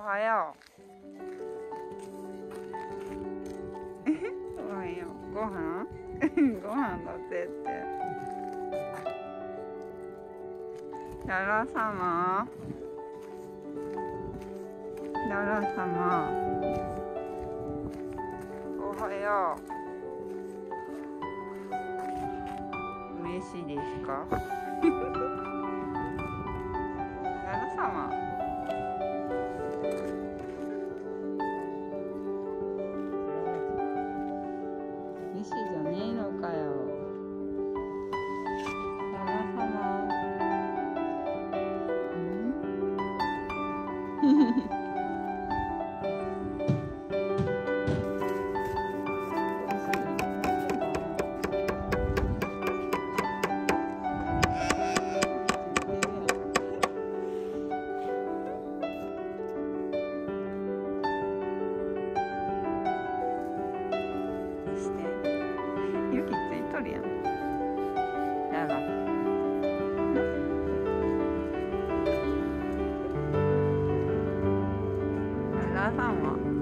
はようおはようご飯ご飯だってってララ様ララ様おはよう嬉しいですかララ様キついとるやんやだララさんは